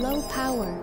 Low power.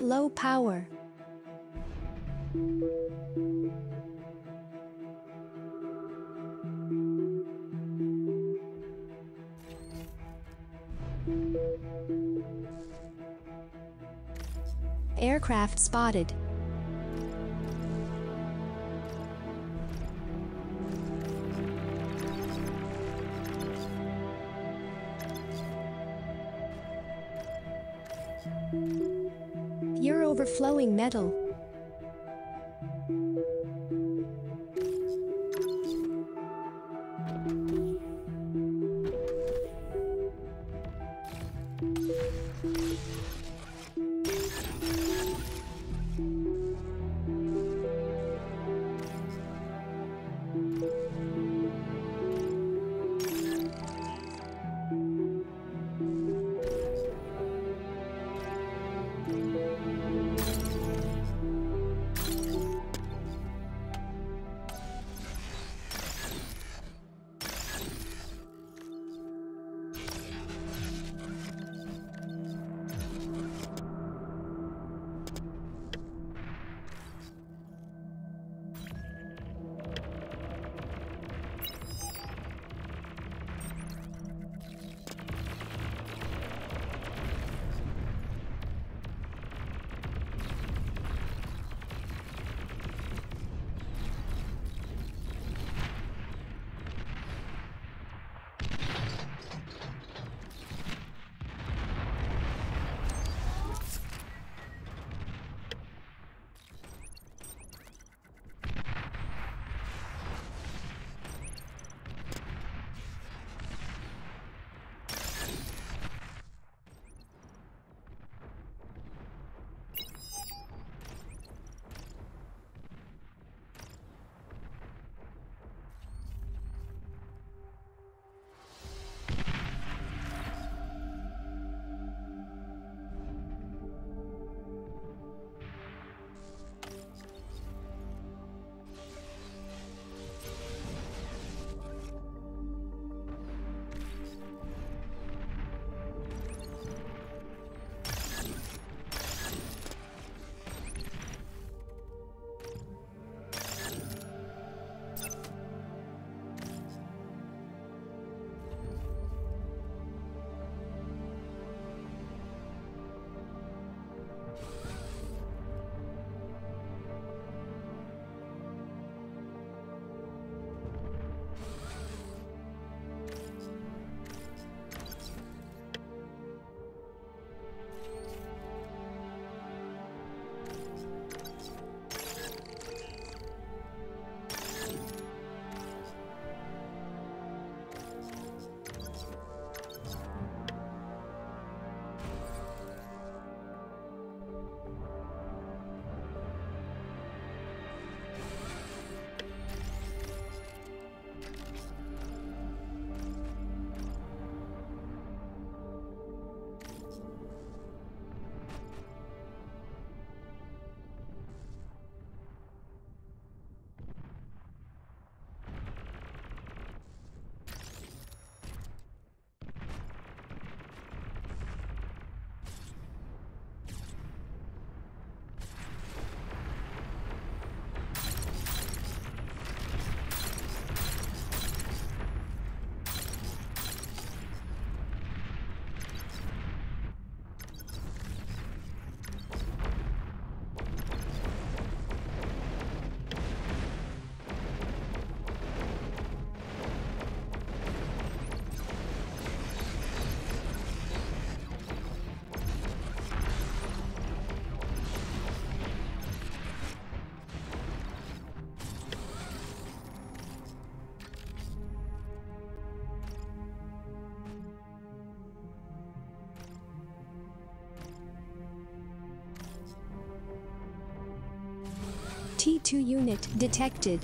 Low power. Aircraft spotted. You're metal. T2 unit detected.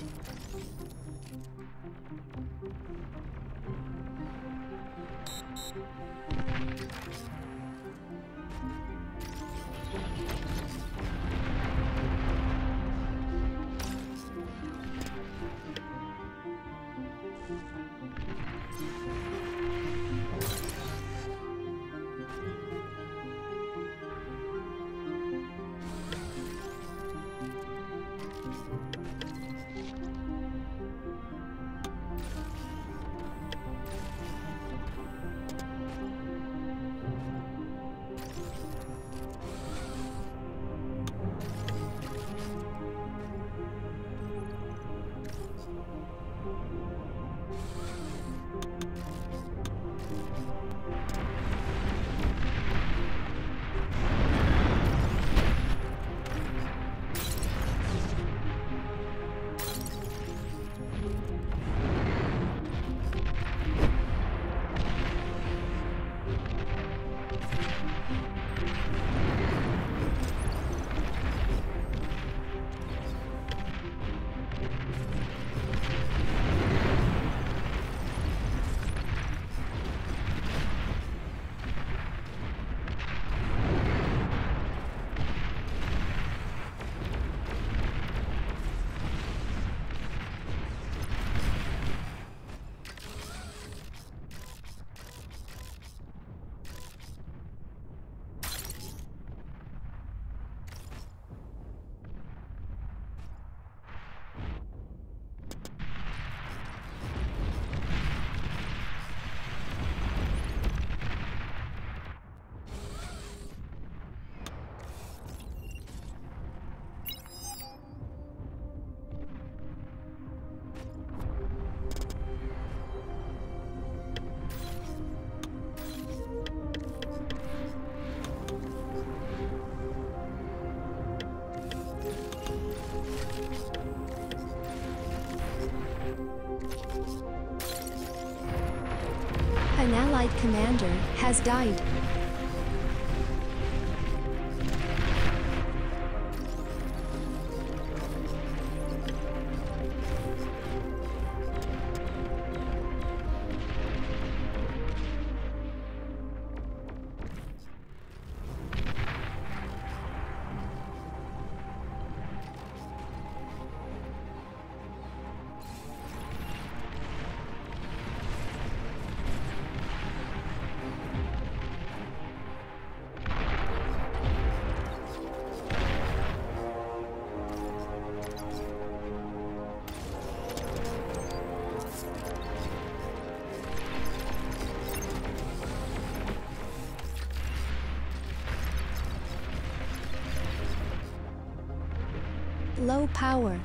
Allied commander has died. Power.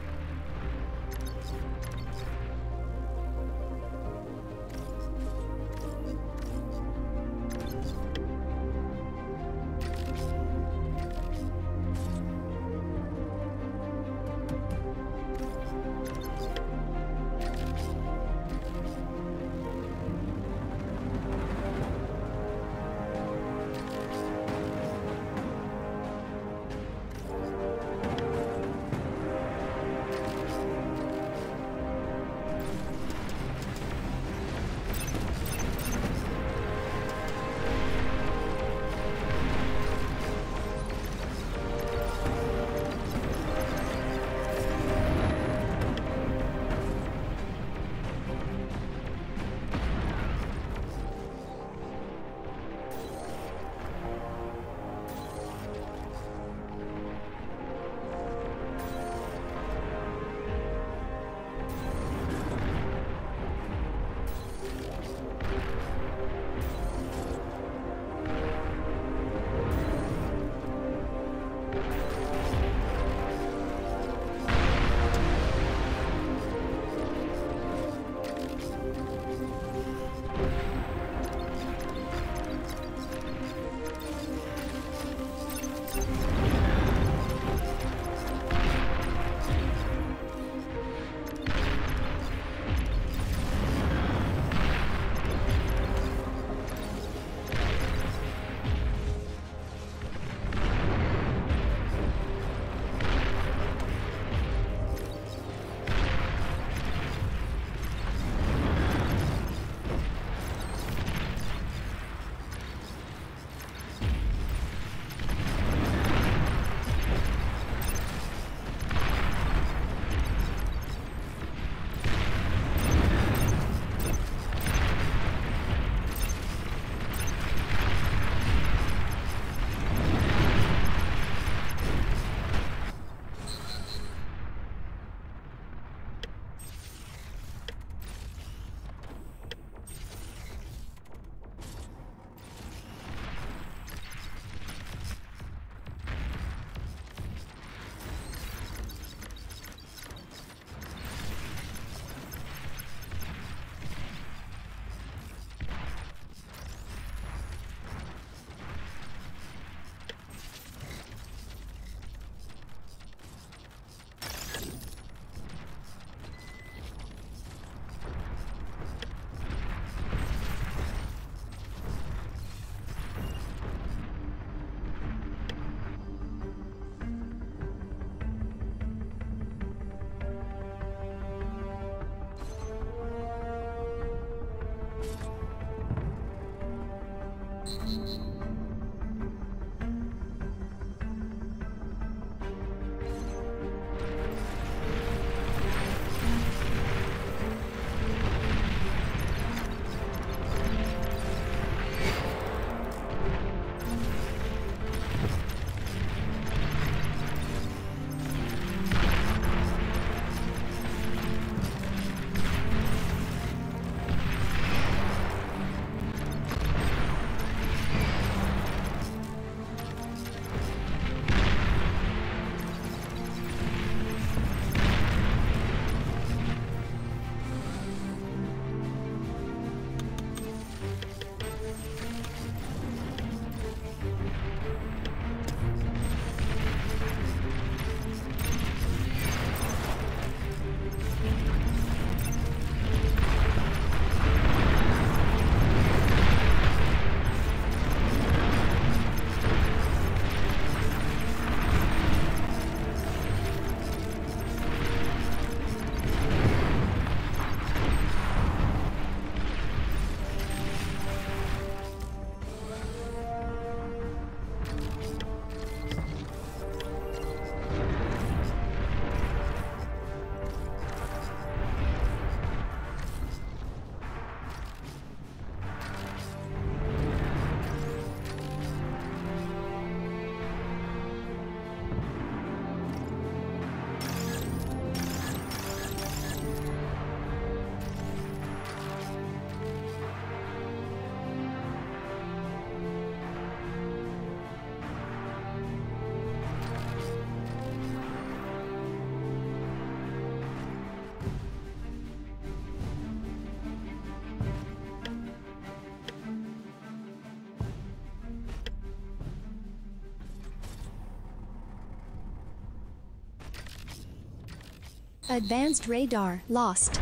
Advanced radar lost.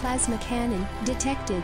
Plasma cannon detected.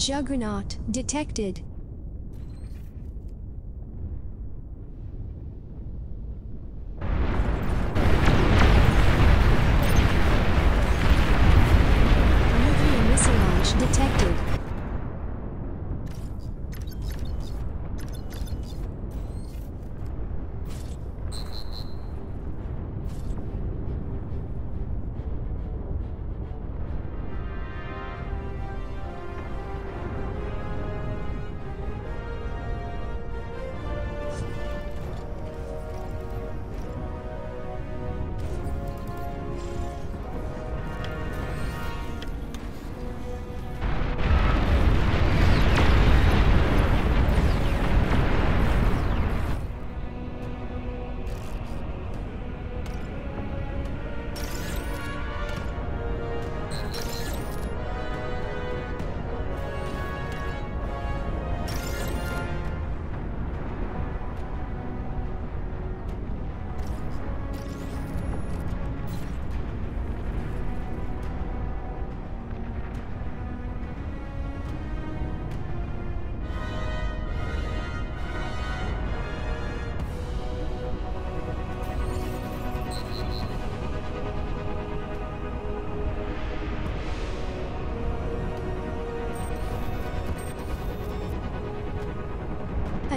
Juggernaut detected.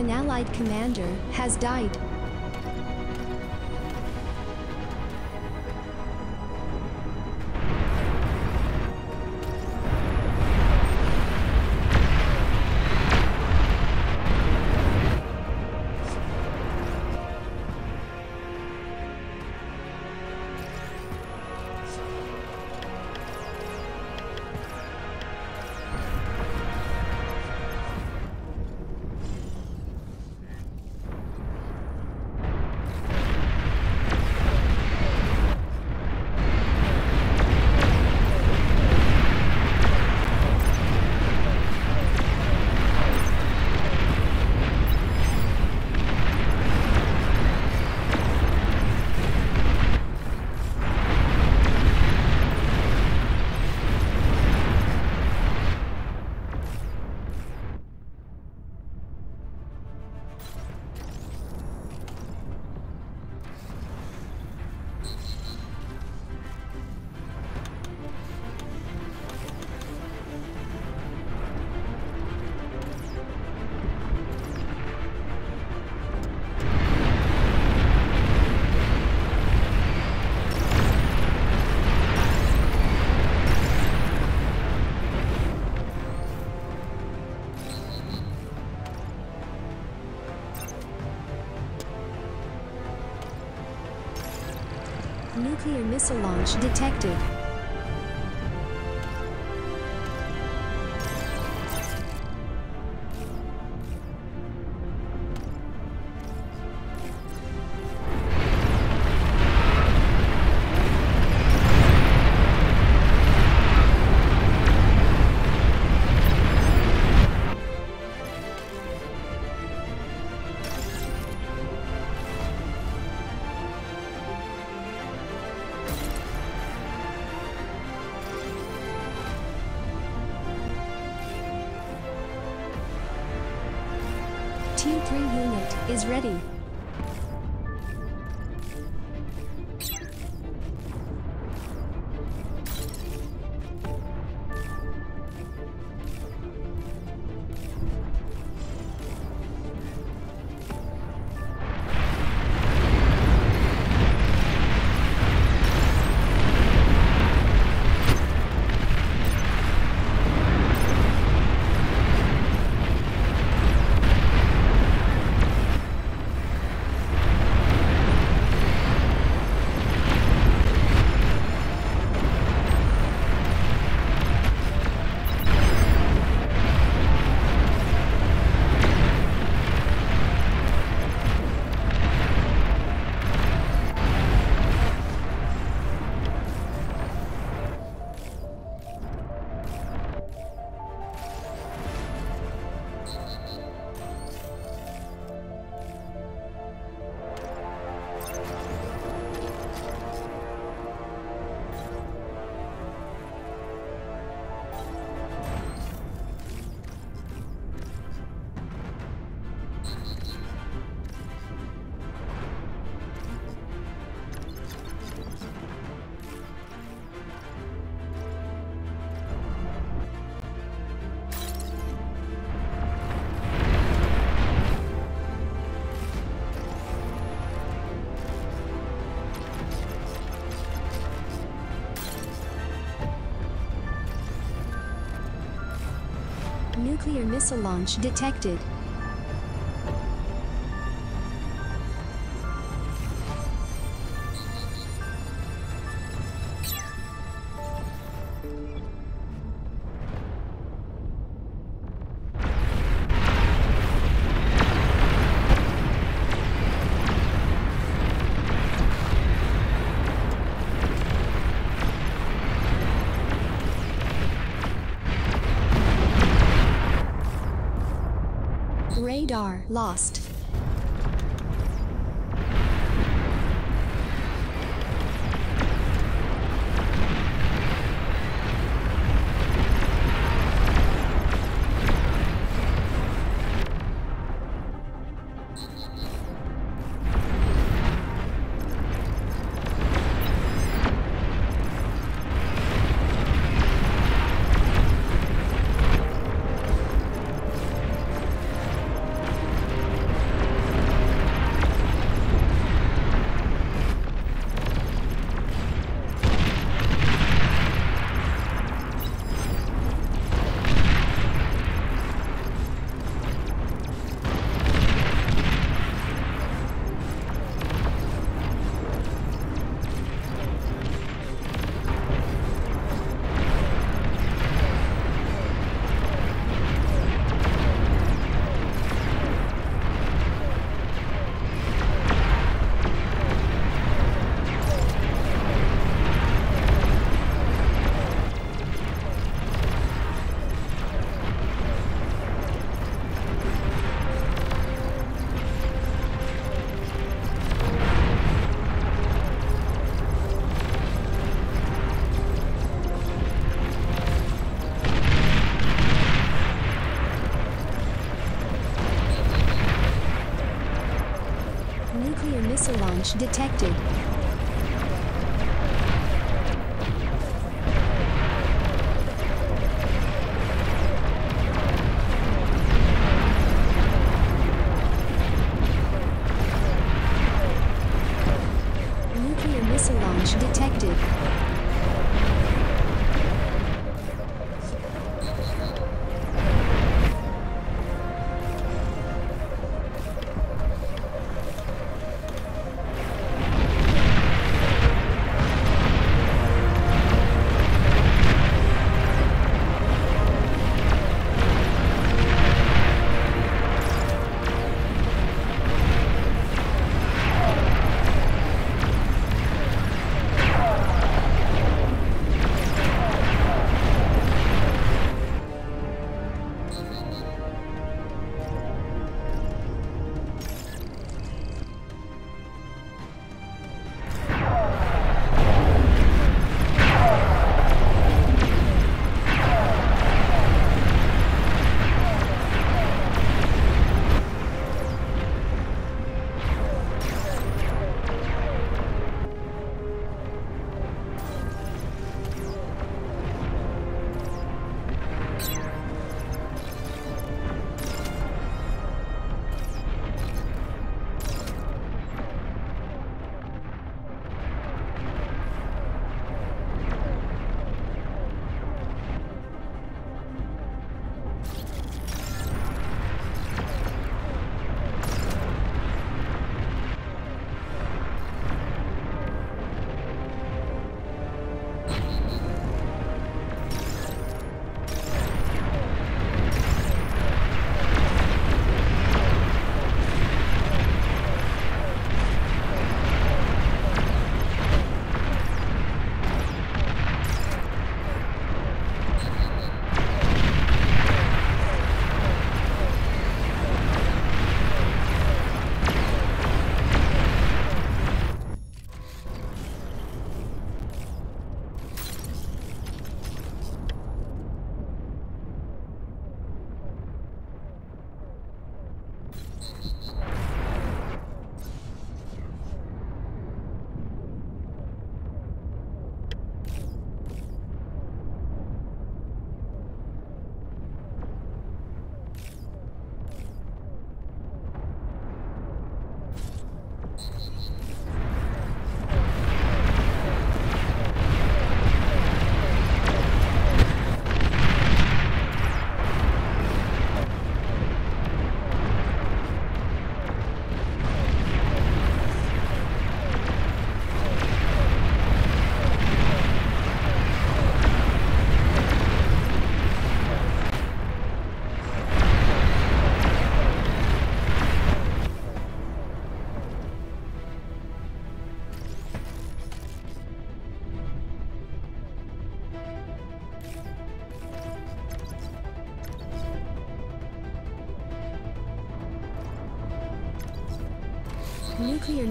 An allied commander has died. Nuclear missile launch detected. Tier 3 unit is ready. Nuclear missile launch detected. Lost. Detected.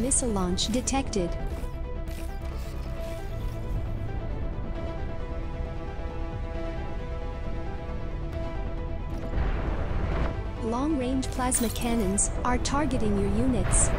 Missile launch detected. Long-range plasma cannons are targeting your units.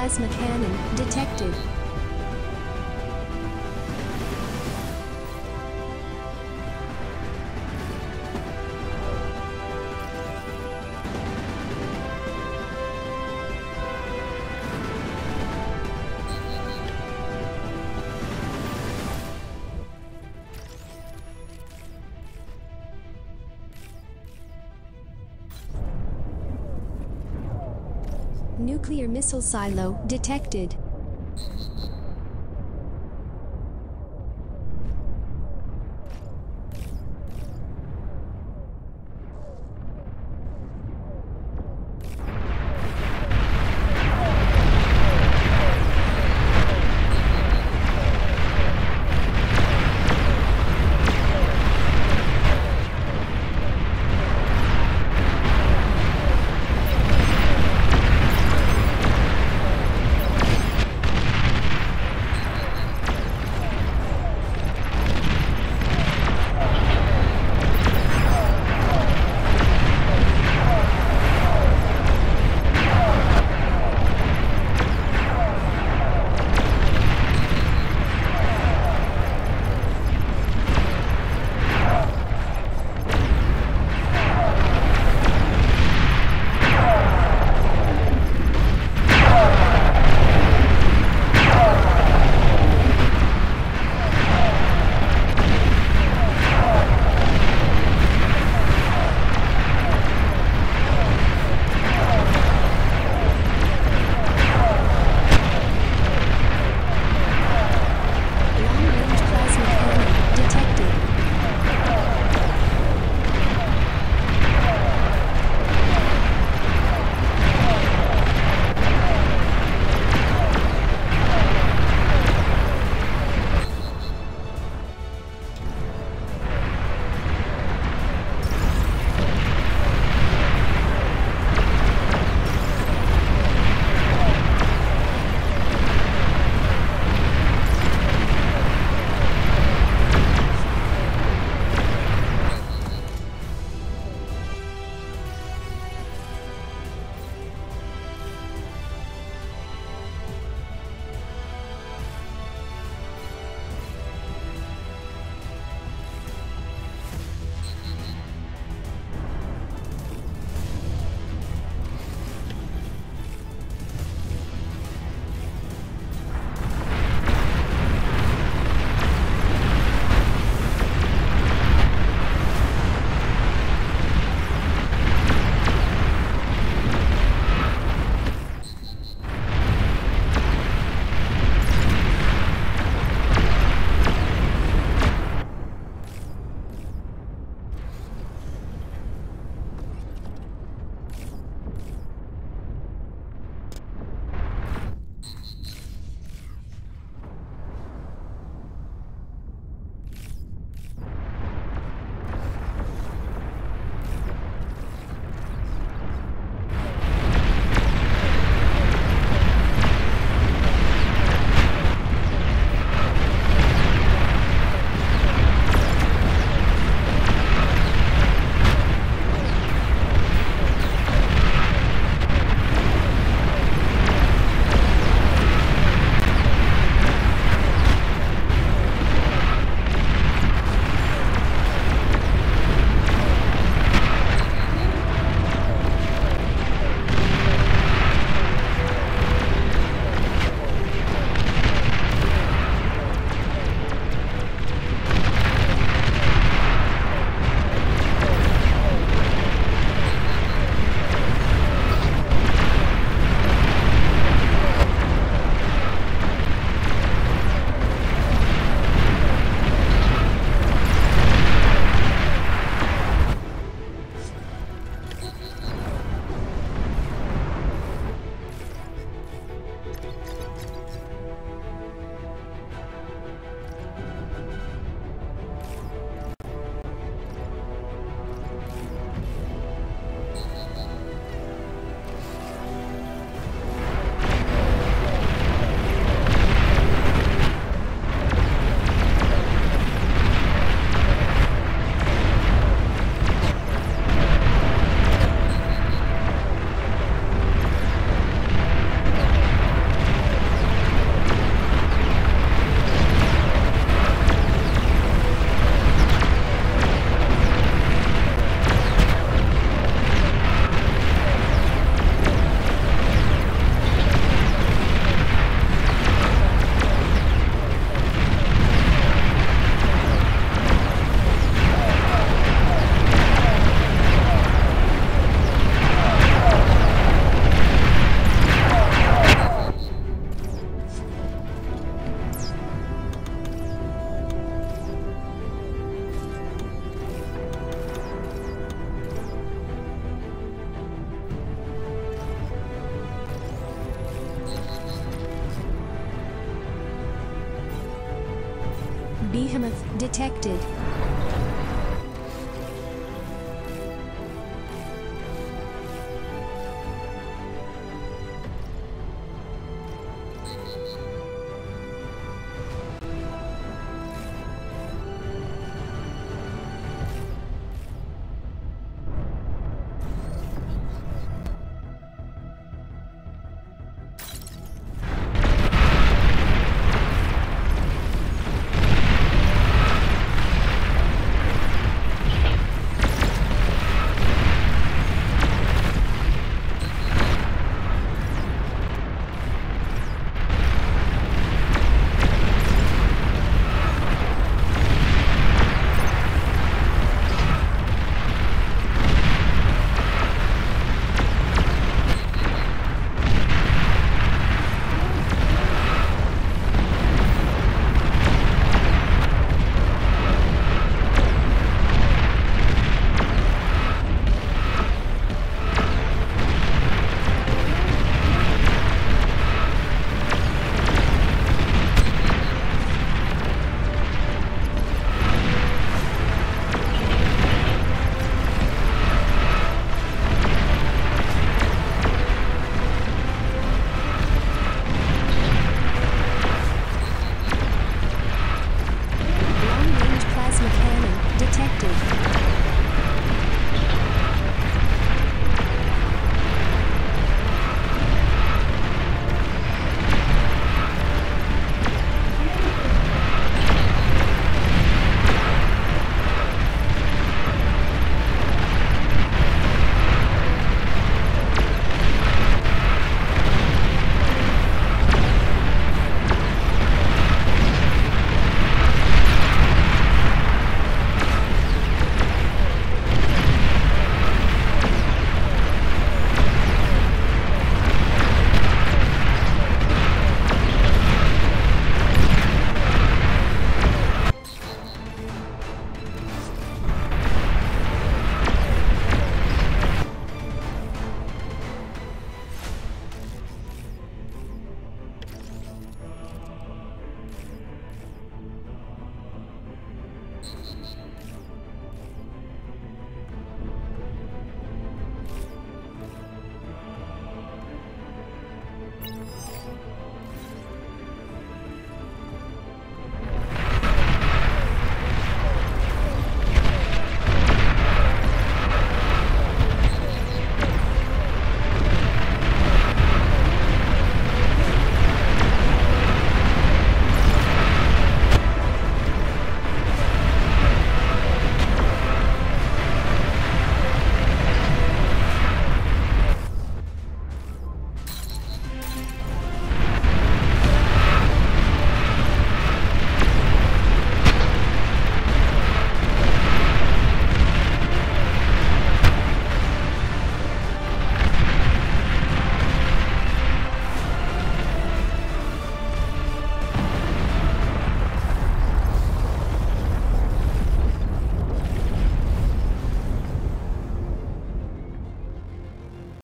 Plasma cannon detected. Nuclear missile silo detected.